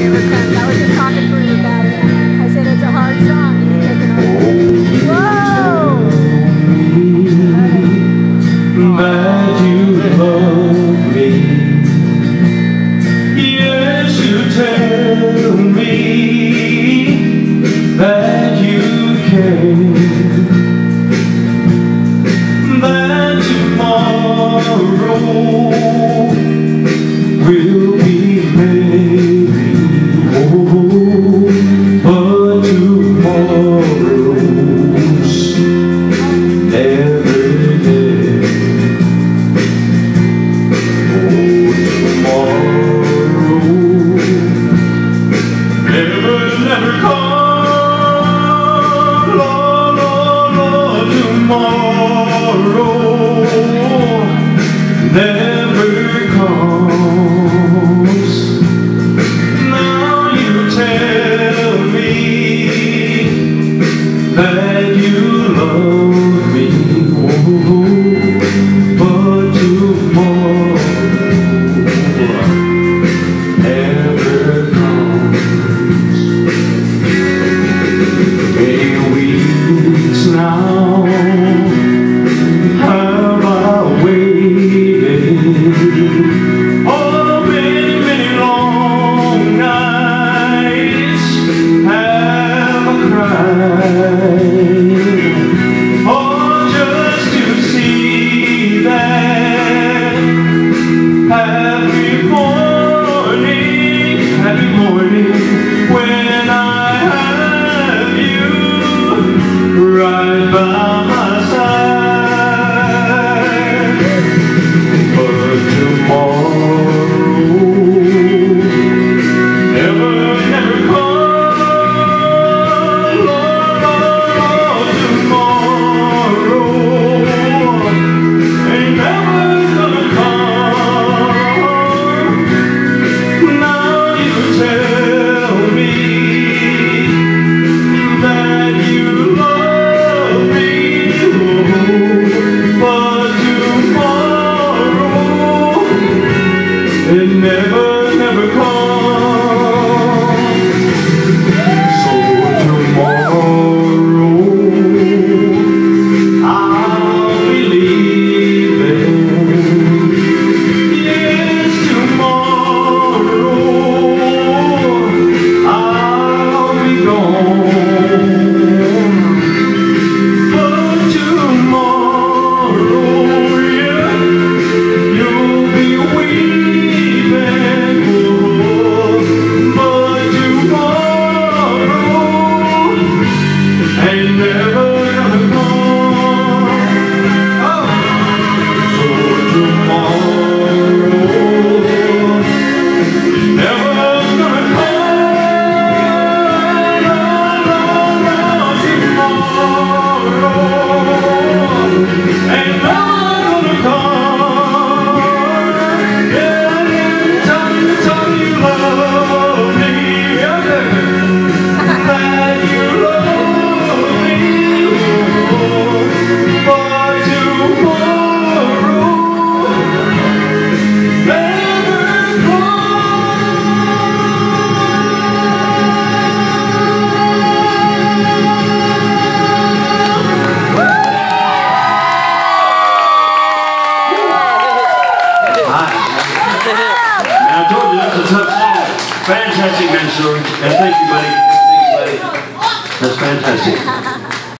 I said it's a hard song. That you love me. Yes, you tell me that you care. That tomorrow. night. It never I told you that's a tough song. Fantastic, man, And thank you, buddy. Thank you, buddy. That's fantastic.